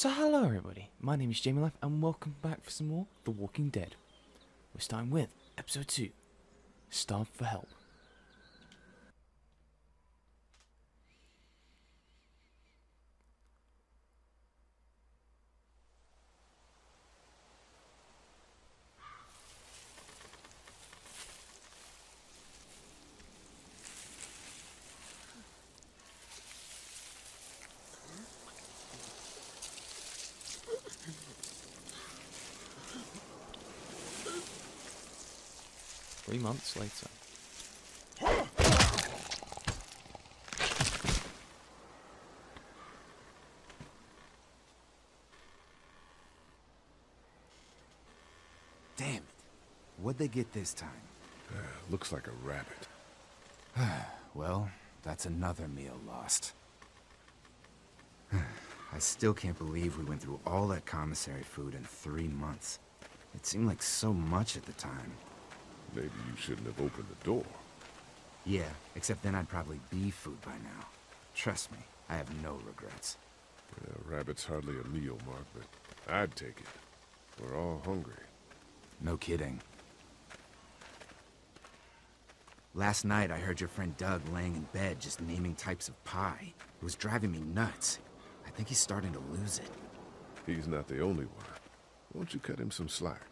So hello everybody, my name is Jamie Life and welcome back for some more The Walking Dead. We're starting with episode 2, Starved for Help. Months later. Damn it. What'd they get this time? Uh, looks like a rabbit. Well, that's another meal lost. I still can't believe we went through all that commissary food in three months. It seemed like so much at the time. Maybe you shouldn't have opened the door. Yeah, except then I'd probably be food by now. Trust me, I have no regrets. Yeah, rabbit's hardly a meal, Mark, but I'd take it. We're all hungry. No kidding. Last night, I heard your friend Doug laying in bed just naming types of pie. It was driving me nuts. I think he's starting to lose it. He's not the only one. Won't you cut him some slack?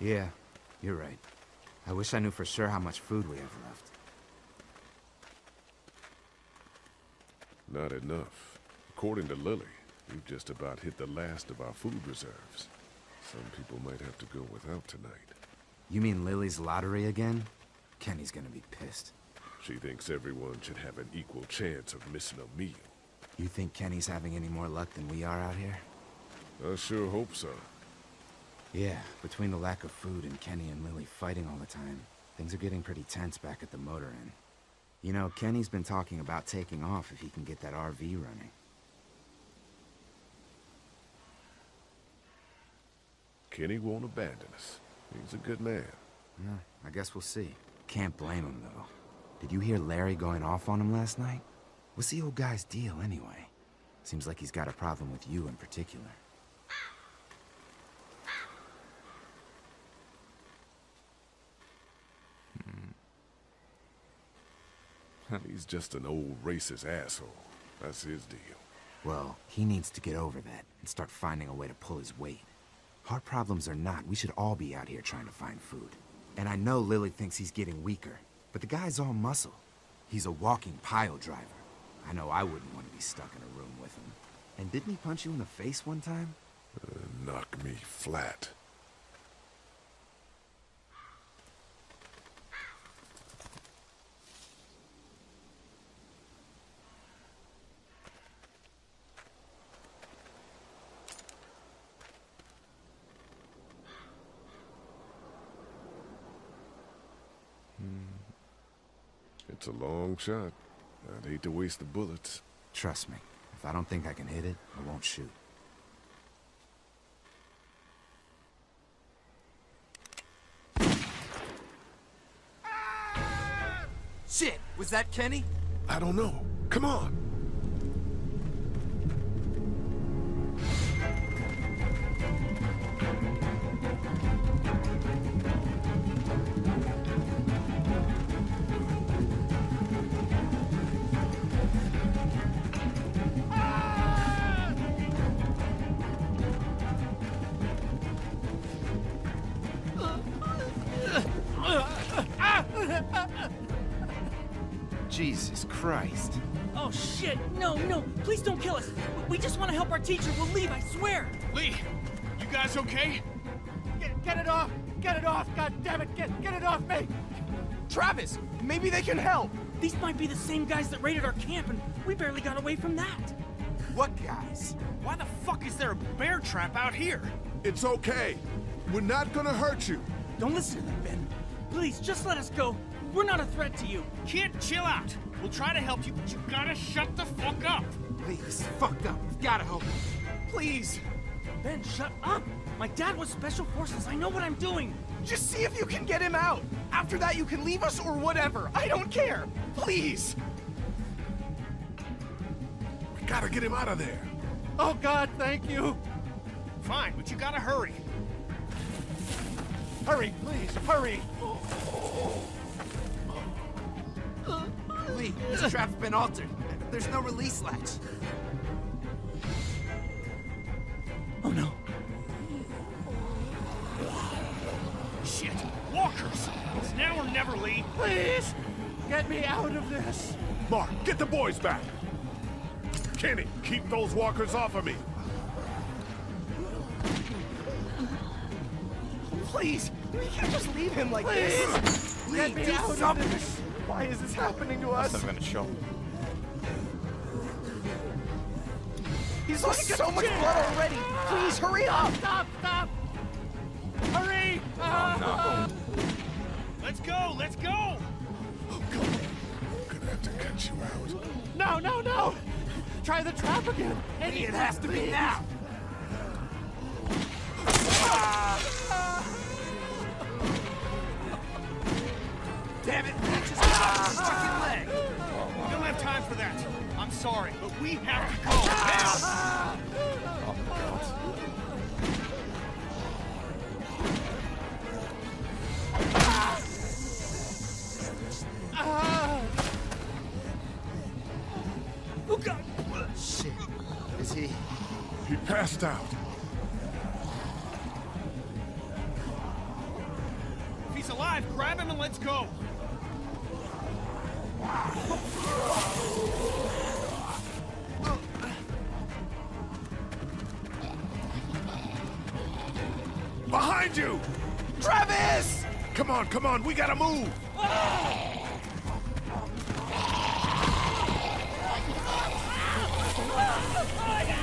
Yeah, you're right. I wish I knew for sure how much food we have left. Not enough. According to Lilly, we've just about hit the last of our food reserves. Some people might have to go without tonight. You mean Lilly's lottery again? Kenny's gonna be pissed. She thinks everyone should have an equal chance of missing a meal. You think Kenny's having any more luck than we are out here? I sure hope so. Yeah, between the lack of food and Kenny and Lilly fighting all the time, things are getting pretty tense back at the motor inn. You know, Kenny's been talking about taking off if he can get that RV running. Kenny won't abandon us. He's a good man. Yeah, I guess we'll see. Can't blame him, though. Did you hear Larry going off on him last night? What's the old guy's deal, anyway? Seems like he's got a problem with you in particular. He's just an old racist asshole. That's his deal. Well, he needs to get over that and start finding a way to pull his weight. Heart problems or not, we should all be out here trying to find food. And I know Lilly thinks he's getting weaker, but the guy's all muscle. He's a walking pile driver. I know I wouldn't want to be stuck in a room with him. And didn't he punch you in the face one time? Uh, knock me flat. It's a long shot. I'd hate to waste the bullets. Trust me, if I don't think I can hit it, I won't shoot. Shit! Was that Kenny? I don't know. Come on. Christ. Oh shit! No, no! Please don't kill us! We just want to help our teacher. We'll leave, I swear! Lee, you guys okay? Get, get it off! Get it off! God damn it! Get, get it off me! Travis, maybe they can help! These might be the same guys that raided our camp, and we barely got away from that. What guys? Why the fuck is there a bear trap out here? It's okay. We're not gonna hurt you. Don't listen to them, Ben. Please, just let us go. We're not a threat to you. Kid, chill out. We'll try to help you, but you gotta shut the fuck up. Lee, this is fucked up. You've gotta help me. Please! Ben, shut up! My dad was Special Forces. I know what I'm doing. Just see if you can get him out! After that, you can leave us or whatever. I don't care! Please! We gotta get him out of there. Oh, God, thank you. Fine, but you gotta hurry. Hurry, please, hurry. Lee, this trap's been altered. There's no release latch. Oh no. Shit, walkers. It's now or never, Lee. Please, get me out of this. Mark, get the boys back! Kenny, keep those walkers off of me! Please, we can't just leave him like this. Get me do out something. of this. Why is this happening to us? I'm gonna show. He's losing so much blood already. Please hurry up. Stop, stop. Hurry. Ah. Let's go, let's go! Gonna have to cut you out. No, no, no. Try the trap again. It has to be now. Damn it! He just got off his fucking leg. We don't have time for that. I'm sorry, but we have to go now! Ah. Oh god! Shit. Is he? He passed out. If he's alive, grab him and let's go! Behind you! Travis! Come on, come on, we gotta move! Damn.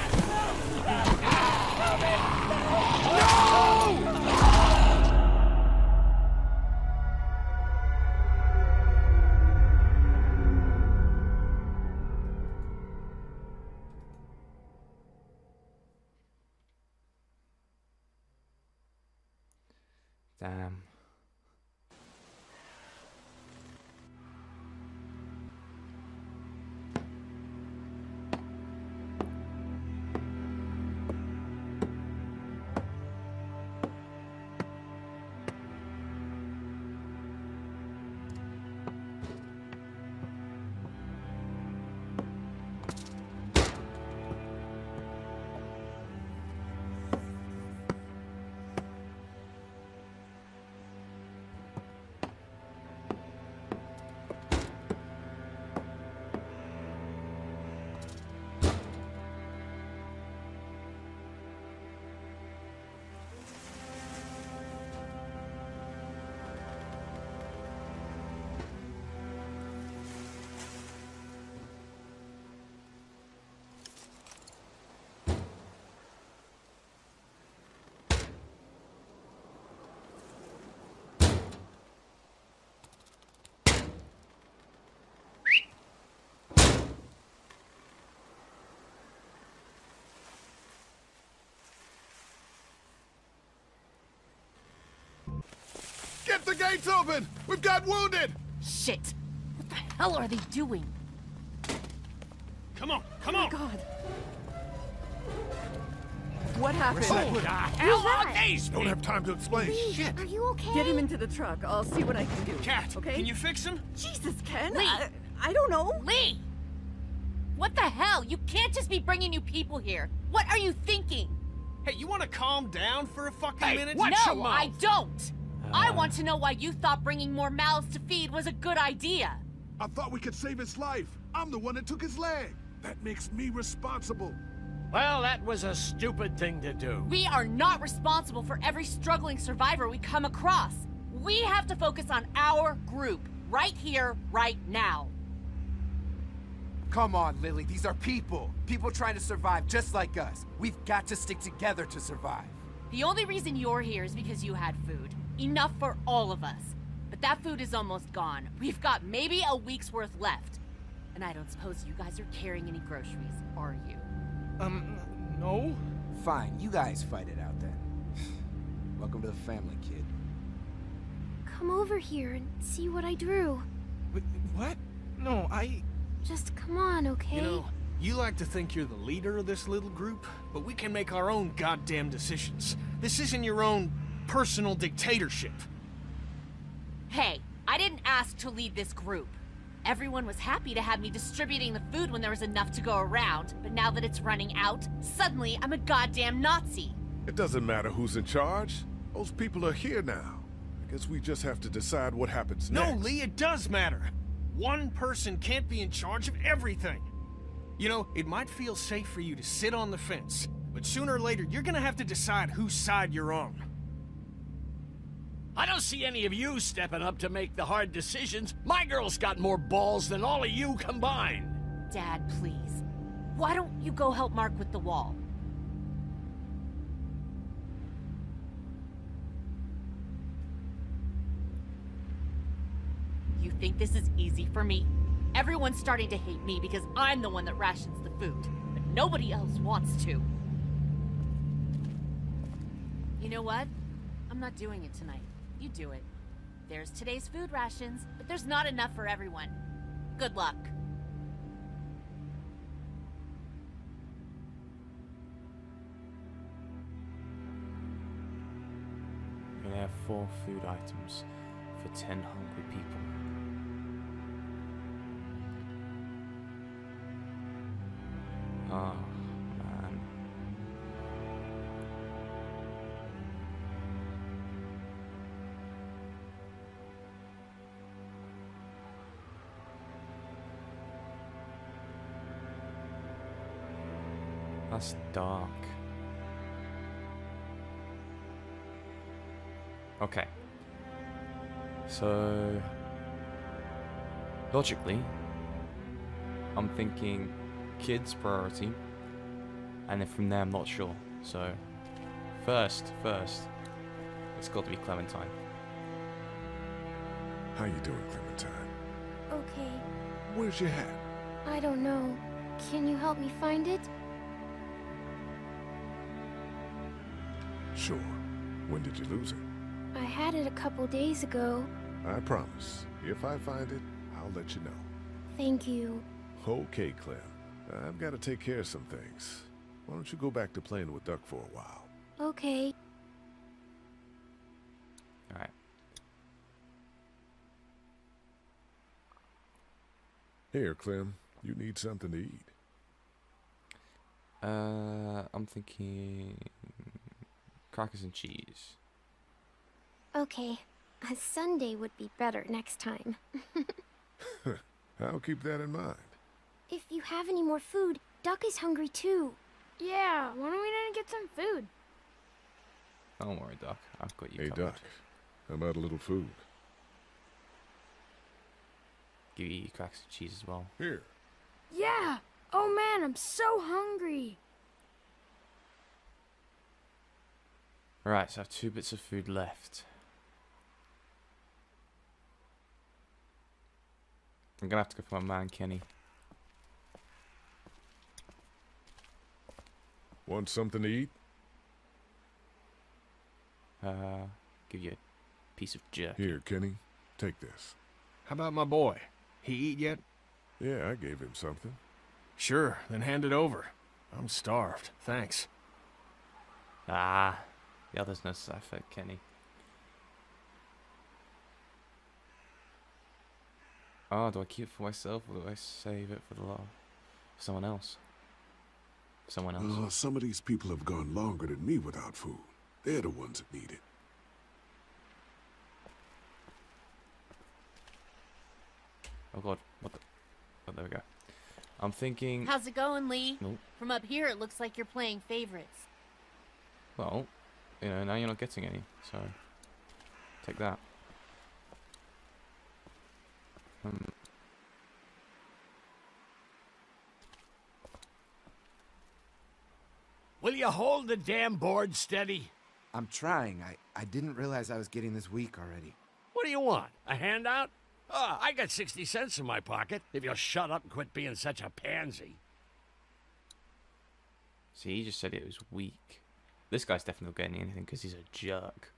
Gates open! We've got wounded! Shit! What the hell are they doing? Come on, come oh on! Oh God. What happened? Who the hell are these Don't have time to explain. Shit. Are you okay? Get him into the truck. I'll see what I can do. Cat, okay? can you fix him? Jesus, Ken. Lee. I, I don't know. Lee! What the hell? You can't just be bringing new people here. What are you thinking? Hey, you wanna calm down for a fucking Hey, minute? what? no, I don't. I want to know why you thought bringing more mouths to feed was a good idea. I thought we could save his life. I'm the one that took his leg. That makes me responsible. Well, that was a stupid thing to do. We are not responsible for every struggling survivor we come across. We have to focus on our group, right here, right now. Come on, Lilly. These are people. People trying to survive just like us. We've got to stick together to survive. The only reason you're here is because you had food. Enough for all of us. But that food is almost gone. We've got maybe a week's worth left. And I don't suppose you guys are carrying any groceries, are you? Um, no? Fine, you guys fight it out then. Welcome to the family, kid. Come over here and see what I drew. Wh- What? No, I. Just come on, okay? You know, You like to think you're the leader of this little group, but we can make our own goddamn decisions. This isn't your own personal dictatorship. Hey, I didn't ask to lead this group. Everyone was happy to have me distributing the food when there was enough to go around, but now that it's running out, suddenly I'm a goddamn Nazi. It doesn't matter who's in charge. Those people are here now. I guess we just have to decide what happens No, next. Lee, it does matter. One person can't be in charge of everything. You know, it might feel safe for you to sit on the fence, but sooner or later, you're gonna have to decide whose side you're on. I don't see any of you stepping up to make the hard decisions. My girl's got more balls than all of you combined. Dad, please. Why don't you go help Mark with the wall? You think this is easy for me? Everyone's starting to hate me because I'm the one that rations the food, but nobody else wants to. You know what? I'm not doing it tonight. You do it. There's today's food rations, but there's not enough for everyone. Good luck. We're gonna have four food items for ten hungry people. That's dark. Okay. So logically, I'm thinking kids priority, and then from there I'm not sure. So first, first, it's got to be Clementine. How you doing, Clementine? Okay, Where's your hat? I don't know. Can you help me find it? Sure. When did you lose it? I had it a couple days ago. I promise. If I find it, I'll let you know. Thank you. Okay, Clem. I've got to take care of some things. Why don't you go back to playing with Duck for a while? Okay. All right. Here, Clem. You need something to eat. Uh, I'm thinking crackers and cheese. Okay. A sundae would be better next time. I'll keep that in mind. If you have any more food, Duck is hungry too. Yeah, why don't we go get some food? Don't worry, Duck. I've got you Hey, covered. Duck. How about a little food? Give you crackers and cheese as well. Here. Yeah! Oh man, I'm so hungry! Alright, so I have two bits of food left. I'm gonna have to go for my man Kenny. Want something to eat? Uh, give you a piece of jerky. Here, Kenny. Take this. How about my boy? He eat yet? Yeah, I gave him something. Sure, then hand it over. I'm starved. Thanks. Ah, the other's no for Kenny. Oh, do I keep it for myself or do I save it for the law? Someone else. Someone else. Uh, some of these people have gone longer than me without food. They're the ones that need it. Oh god, what the? Oh, there we go. I'm thinking. How's it going, Lee? Nope. From up here, it looks like you're playing favorites. Well, you know, now you're not getting any, so take that. Um, Will you hold the damn board steady? I'm trying. I, I didn't realize I was getting this weak already. What do you want? A handout? Oh, I got 60 cents in my pocket. If you'll shut up and quit being such a pansy. see, he just said it was weak. This guy's definitely not getting anything because he's a jerk.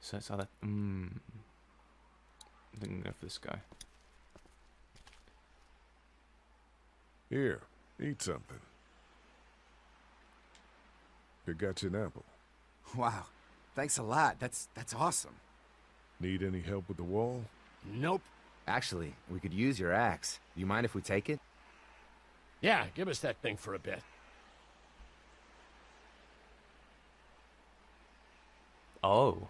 So it's either. Mmm. I think I'm gonna go for this guy. Here, Eat something. I got you an apple. Wow. Thanks a lot. That's that's awesome. Need any help with the wall? Nope. Actually, we could use your axe. Do you mind if we take it? Yeah, give us that thing for a bit. Oh.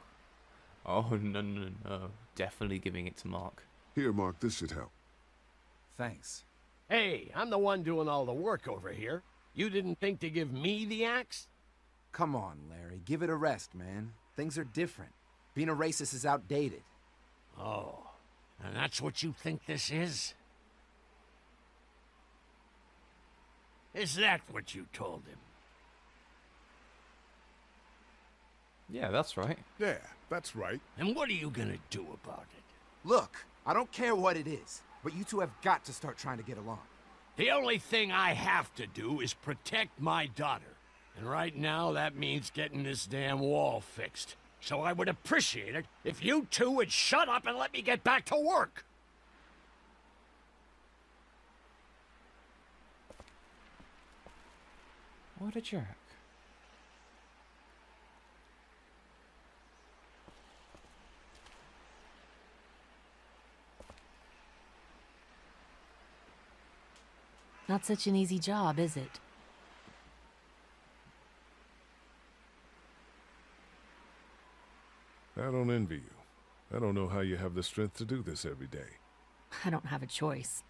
Oh, no, no, no. Definitely giving it to Mark. Here, Mark, this should help. Thanks. Hey, I'm the one doing all the work over here. You didn't think to give me the axe? Come on, Larry. Give it a rest, man. Things are different. Being a racist is outdated. Oh, and that's what you think this is? Is that what you told him? Yeah, that's right. Yeah, that's right. And what are you gonna do about it? Look, I don't care what it is, but you two have got to start trying to get along. The only thing I have to do is protect my daughter. And right now, that means getting this damn wall fixed. So I would appreciate it if you two would shut up and let me get back to work. What a jerk. Not such an easy job, is it? I don't envy you. I don't know how you have the strength to do this every day. I don't have a choice.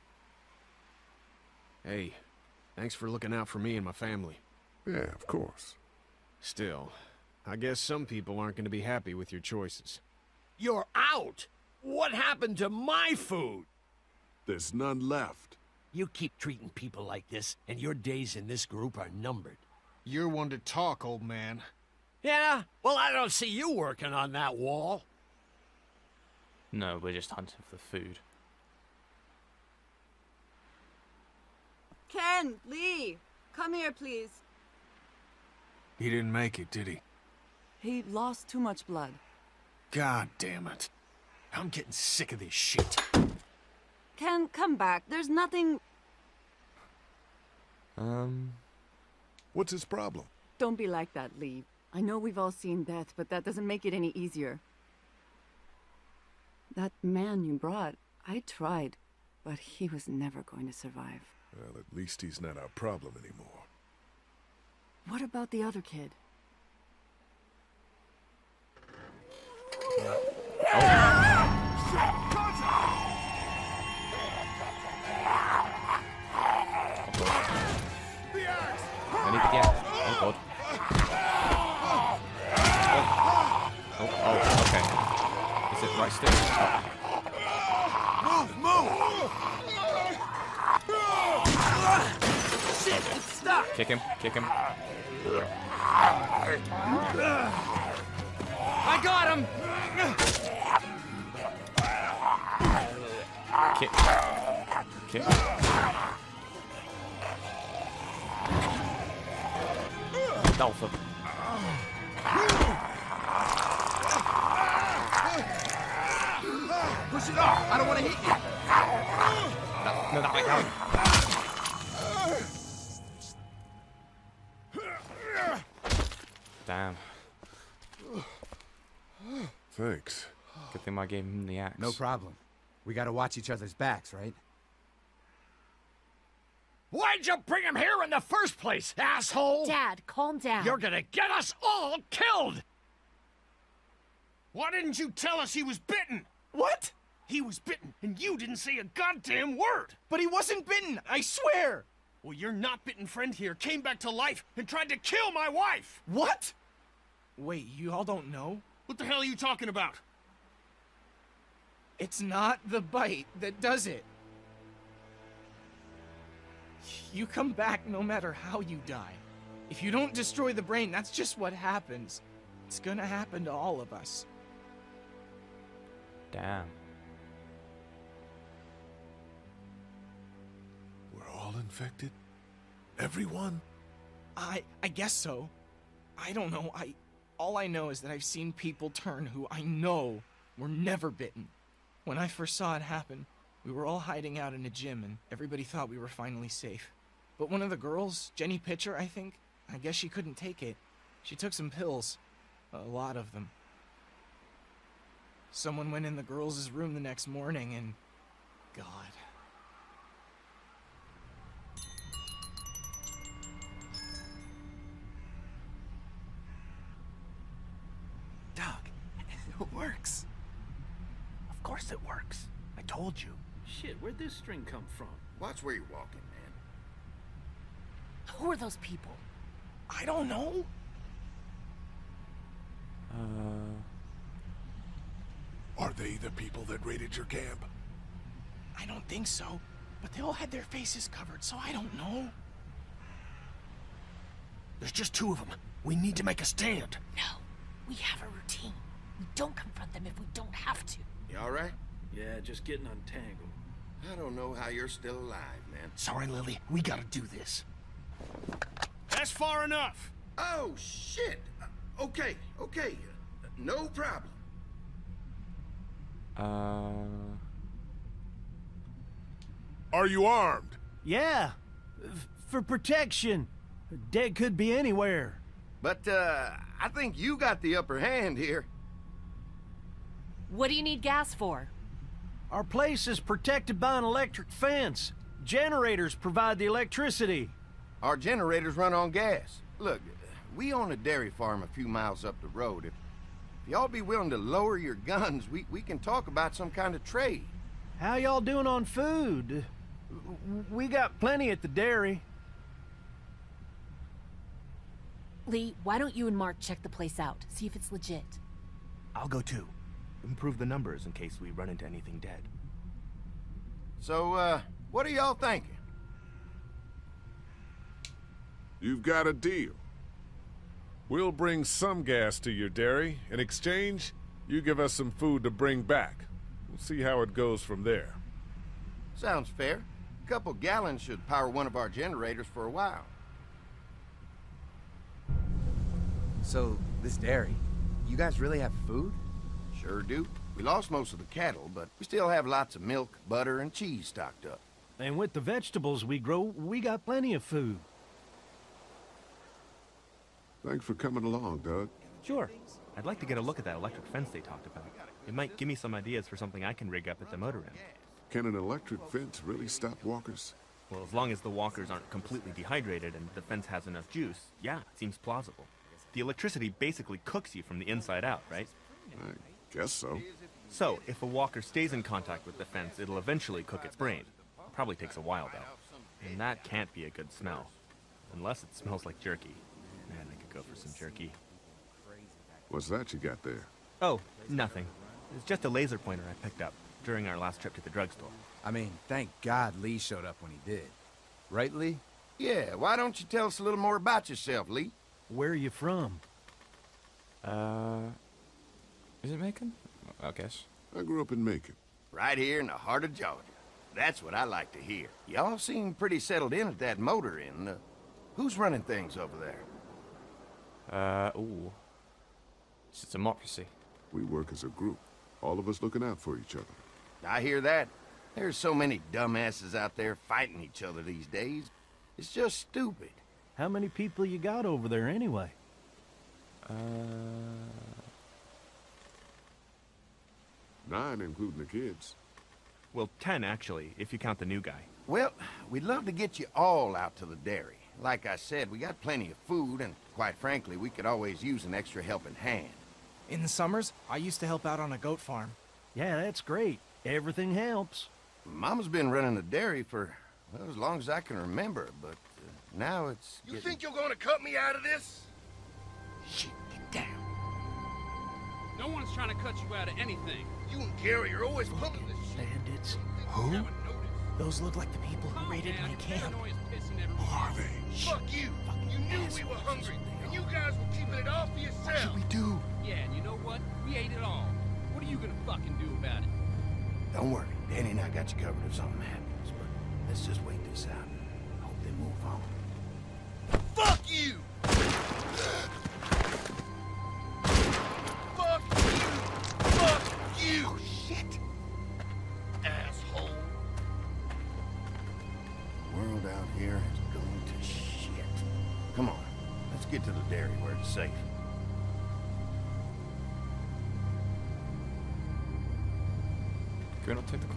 Hey, thanks for looking out for me and my family. Yeah, of course. Still, I guess some people aren't going to be happy with your choices. You're out! What happened to my food? There's none left. You keep treating people like this, and your days in this group are numbered. You're one to talk, old man. Yeah? Well, I don't see you working on that wall. No, we're just hunting for food. Ken, Lee, come here, please. He didn't make it, did he? He lost too much blood. God damn it. I'm getting sick of this shit. Ken, come back. There's nothing. Um. What's his problem? Don't be like that, Lee. I know we've all seen death, but that doesn't make it any easier. That man you brought, I tried, but he was never going to survive. Well, at least he's not our problem anymore. What about the other kid? I Is it right still? Oh. Move, move! Shit, it's stuck! Kick him, kick him. I got him! Kick. Kick. Dolphin. Push it off! I don't want to hit you! No, no, wait, no. Damn. Thanks. Good thing I gave him the axe. No problem. We gotta watch each other's backs, right? Why'd you bring him here in the first place, asshole? Dad, calm down. You're gonna get us all killed! Why didn't you tell us he was bitten? What? He was bitten, and you didn't say a goddamn word! But he wasn't bitten, I swear! Well, your not bitten friend here came back to life and tried to kill my wife! What? Wait, you all don't know? What the hell are you talking about? It's not the bite that does it. You come back no matter how you die. If you don't destroy the brain, that's just what happens. It's gonna happen to all of us. Damn. Infected? Everyone? I I guess so. I don't know. I all I know is that I've seen people turn who I know were never bitten. When I first saw it happen, we were all hiding out in a gym and everybody thought we were finally safe. But one of the girls, Jenny Pitcher, I think, I guess she couldn't take it. She took some pills. A lot of them. Someone went in the girls' room the next morning and. God. Told you. Shit, where'd this string come from? Watch where you're walking, man. Who are those people? I don't know. Uh, Are they the people that raided your camp? I don't think so. But they all had their faces covered, so I don't know. There's just two of them. We need to make a stand. No, we have a routine. We don't confront them if we don't have to. You alright? Yeah, just getting untangled. I don't know how you're still alive, man. Sorry, Lilly. We gotta do this. That's far enough. Oh, shit. Uh, okay, okay. Uh, no problem. uh, Are you armed? Yeah, f- for protection. Dead could be anywhere. But, uh, I think you got the upper hand here. What do you need gas for? Our place is protected by an electric fence. Generators provide the electricity. Our generators run on gas. Look, we own a dairy farm a few miles up the road. If, if y'all be willing to lower your guns, we, we can talk about some kind of trade. How y'all doing on food? We got plenty at the dairy. Lee, why don't you and Mark check the place out? See if it's legit. I'll go too. Improve the numbers in case we run into anything dead. So, uh, what are y'all thinking? You've got a deal. We'll bring some gas to your dairy. In exchange, you give us some food to bring back. We'll see how it goes from there. Sounds fair. A couple gallons should power one of our generators for a while. So, this dairy, you guys really have food? Sure do. We lost most of the cattle, but we still have lots of milk, butter, and cheese stocked up. And with the vegetables we grow, we got plenty of food. Thanks for coming along, Doug. Sure. I'd like to get a look at that electric fence they talked about. It might give me some ideas for something I can rig up at the motor inn. Can an electric fence really stop walkers? Well, as long as the walkers aren't completely dehydrated and the fence has enough juice, yeah, it seems plausible. The electricity basically cooks you from the inside out, right? I guess so. So, if a walker stays in contact with the fence, it'll eventually cook its brain. Probably takes a while, though. And that can't be a good smell. Unless it smells like jerky. Man, I could go for some jerky. What's that you got there? Oh, nothing. It's just a laser pointer I picked up during our last trip to the drugstore. I mean, thank God Lee showed up when he did. Right, Lee? Yeah, why don't you tell us a little more about yourself, Lee? Where are you from? uh, is it Macon? I guess. I grew up in Macon. Right here in the heart of Georgia. That's what I like to hear. Y'all seem pretty settled in at that motor inn. Uh, who's running things over there? Uh, ooh. It's a democracy. We work as a group, all of us looking out for each other. I hear that. There's so many dumbasses out there fighting each other these days. It's just stupid. How many people you got over there anyway? Uh, Nine, including the kids. Well, ten actually, if you count the new guy. Well, we'd love to get you all out to the dairy. Like I said, we got plenty of food, and quite frankly, we could always use an extra helping hand. In the summers, I used to help out on a goat farm. Yeah, that's great. Everything helps. Mama's been running the dairy for, well, as long as I can remember, but uh, now it's You getting- think you're gonna cut me out of this? Shit, get down. No one's trying to cut you out of anything. You and Gary are always pulling this shit. Bandits. Who? Those look like the people who raided my camp. Who are they? Fuck you! You knew we were hungry, and you guys were keeping it all for yourself. What should we do? Yeah, and you know what? We ate it all. What are you gonna fucking do about it? Don't worry, Danny and I got you covered if something happens, but let's just wait this out. Hope they move on.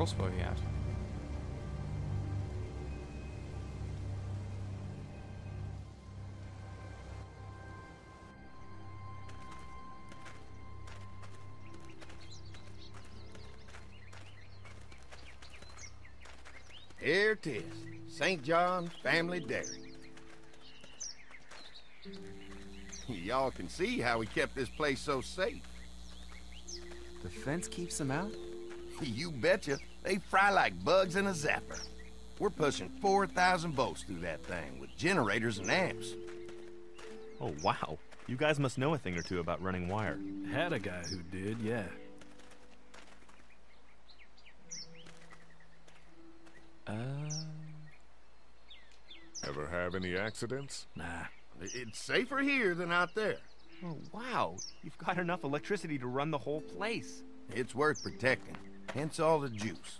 Can we not take the crossbow yet? Here it is. St. John Family Dairy. Y'all can see how we kept this place so safe. The fence keeps them out? you betcha. They fry like bugs in a zapper. We're pushing 4,000 volts through that thing with generators and amps. Oh, wow. You guys must know a thing or two about running wire. Had a guy who did, yeah. Uh... Ever have any accidents? Nah. It's safer here than out there. Oh, wow. You've got enough electricity to run the whole place. It's worth protecting. Hence all the juice.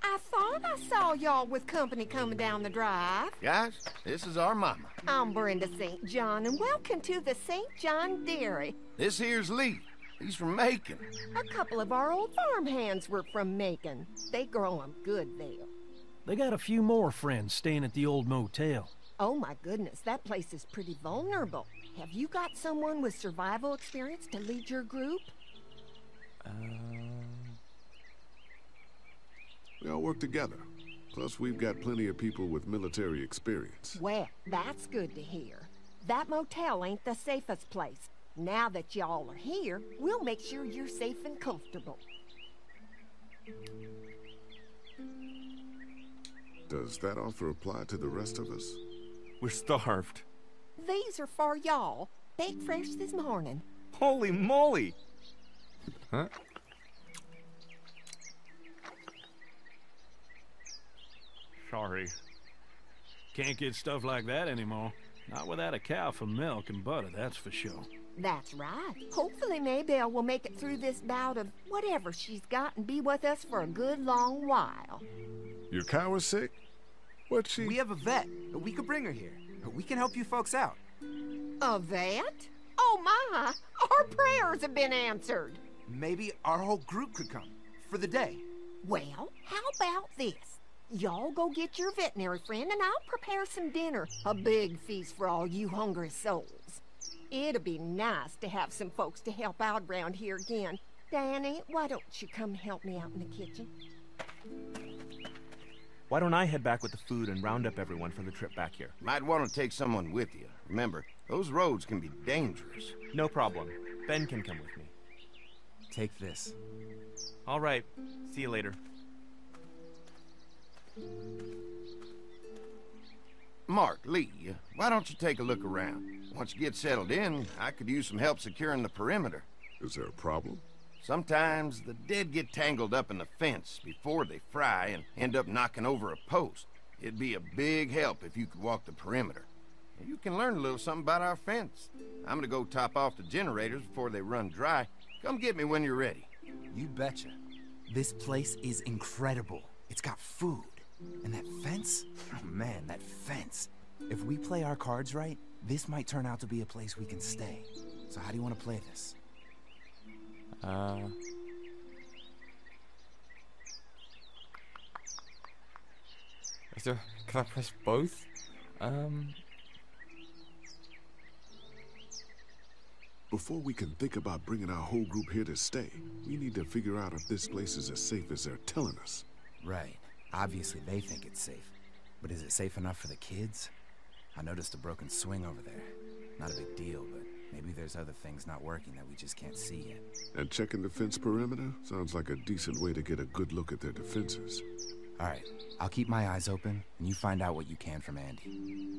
I thought I saw y'all with company coming down the drive. Guys, this is our mama. I'm Brenda St. John, and welcome to the St. John Dairy. This here's Lee. He's from Macon. A couple of our old farm hands were from Macon. They grow 'em good there. They got a few more friends staying at the old motel. Oh my goodness, that place is pretty vulnerable. Have you got someone with survival experience to lead your group? Uh... We all work together. Plus, we've got plenty of people with military experience. Well, that's good to hear. That motel ain't the safest place. Now that y'all are here, we'll make sure you're safe and comfortable. Does that offer apply to the rest of us? We're starved. These are for y'all. Baked fresh this morning. Holy moly! Huh? Sorry. Can't get stuff like that anymore. Not without a cow for milk and butter, that's for sure. That's right. Hopefully Maybelle will make it through this bout of whatever she's got and be with us for a good long while. Your cow is sick? What's she? We have a vet. We could bring her here. We can help you folks out. A vet? Oh my! Our prayers have been answered. Maybe our whole group could come. For the day. Well, how about this? Y'all go get your veterinary friend and I'll prepare some dinner. A big feast for all you hungry souls. It'll be nice to have some folks to help out around here again. Danny, why don't you come help me out in the kitchen? Why don't I head back with the food and round up everyone for the trip back here? Might want to take someone with you. Remember, those roads can be dangerous. No problem. Ben can come with me. Take this. All right. See you later. Mark, Lee, why don't you take a look around? Once you get settled in, I could use some help securing the perimeter. Is there a problem? Sometimes the dead get tangled up in the fence before they fry and end up knocking over a post. It'd be a big help if you could walk the perimeter. You can learn a little something about our fence. I'm gonna go top off the generators before they run dry. Come get me when you're ready. You betcha. This place is incredible. It's got food. And that fence? Oh man, that fence. If we play our cards right, this might turn out to be a place we can stay. So how do you want to play this? Uh... Is there... Can I press both? Um... Before we can think about bringing our whole group here to stay, we need to figure out if this place is as safe as they're telling us. Right. Obviously they think it's safe. But is it safe enough for the kids? I noticed a broken swing over there. Not a big deal, but maybe there's other things not working that we just can't see yet. And checking the fence perimeter sounds like a decent way to get a good look at their defenses. All right, I'll keep my eyes open, and you find out what you can from Andy.